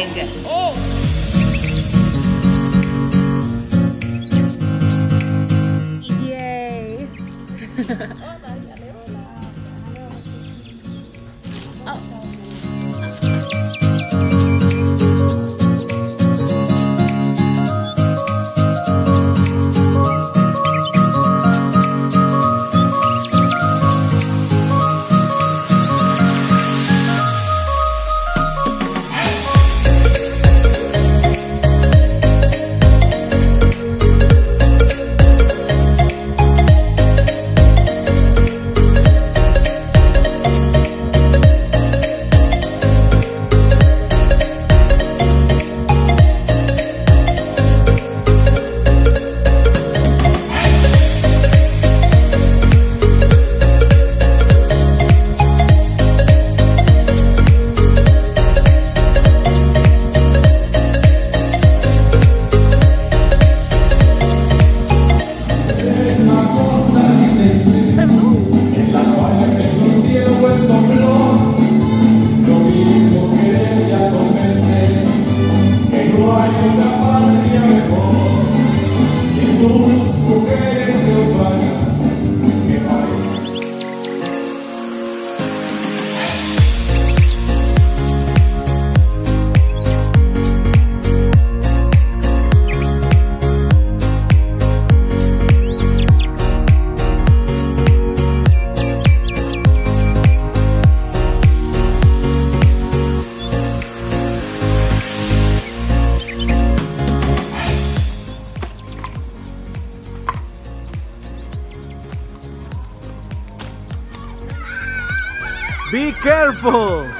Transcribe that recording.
egg. Yay. Be careful.